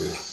Yeah.